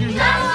you